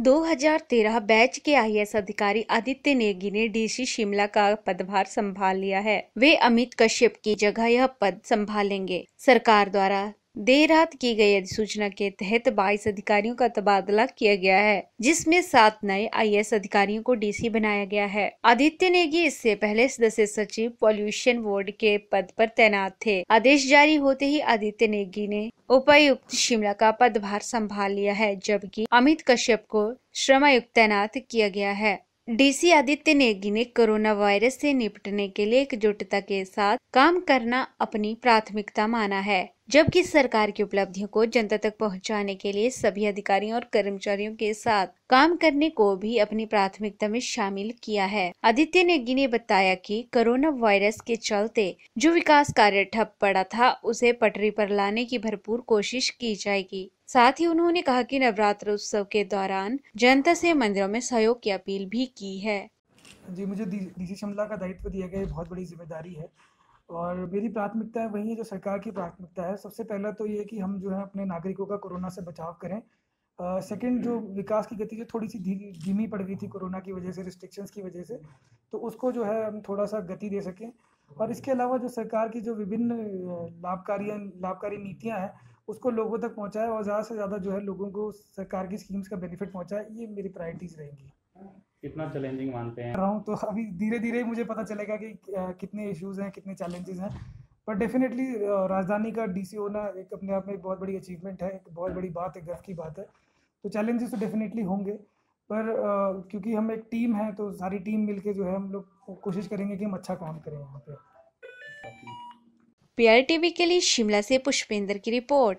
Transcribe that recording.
2013 batch के IAS अधिकारी आदित्य नेगी ने डीसी शिमला का पदभार संभाल लिया है। वे अमित कश्यप की जगह यह पद संभालेंगे। सरकार द्वारा देर रात की गई अधिसूचना के तहत 22 अधिकारियों का तबादला किया गया है, जिसमें सात नए आईएएस अधिकारियों को डीसी बनाया गया है। आदित्य नेगी इससे पहले सदस्य सचिव पॉल्यूशन बोर्ड के पद पर तैनात थे। आदेश जारी होते ही आदित्य नेगी ने उपायुक्त शिमला का पदभार संभाल लिया है, जबकि अमित कश्यप को श्रमायुक्त तैनात किया गया है। डीसी आदित्य नेगी ने कोरोना वायरस से निपटने के लिए एकजुटता के साथ काम करना अपनी प्राथमिकता माना है। जबकि सरकार की उपलब्धियों को जनता तक पहुँचाने के लिए सभी अधिकारियों और कर्मचारियों के साथ काम करने को भी अपनी प्राथमिकता में शामिल किया है। आदित्य नेगी ने बताया कि कोरोना वायरस के चलते जो विकास कार्य ठप पड़ा था, उसे पटरी पर लाने की भरपूर कोशिश की जाएगी। साथ ही उन्होंने कहा कि नवरात्र उत्सव के दौरान जनता से मंदिरों में सहयोग की अपील भी की है। जी, मुझे डीसी शिमला का दायित्व दिया गया बहुत बड़ी ज़िम्मेदारी है। और मेरी प्राथमिकता है वही है जो सरकार की प्राथमिकता है। सबसे पहला तो ये कि हम जो है अपने नागरिकों का कोरोना से बचाव करें। सेकंड uh, जो विकास की गति जो थोड़ी सी धीमी पड़ गई थी कोरोना की वजह से रिस्ट्रिक्शंस की वजह से तो उसको जो है हम थोड़ा सा गति दे सकें। और इसके अलावा जो सरकार की जो विभिन्न लाभकारी लाभकारी नीतियाँ हैं उसको लोगों तक पहुँचाए और ज़्यादा से ज़्यादा जो है लोगों को सरकार की स्कीम्स का बेनिफिट पहुँचाए ये मेरी प्रायोरिटीज़ रहेंगी। कितना चैलेंजिंग मानते हैं? रहा हूँ तो अभी धीरे धीरे मुझे पता चलेगा कि कितने इश्यूज़ हैं कितने चैलेंजेस हैं। पर डेफिनेटली राजधानी का डी होना एक अपने आप में एक बहुत बड़ी अचीवमेंट है एक बहुत बड़ी बात है गर्व की बात है। तो चैलेंजेस तो डेफिनेटली होंगे पर क्योंकि हम एक टीम है तो सारी टीम मिलके जो है हम लोग कोशिश करेंगे कि हम अच्छा काम करें यहाँ पे। पीआर टीवी के लिए शिमला से पुष्पेंद्र की रिपोर्ट।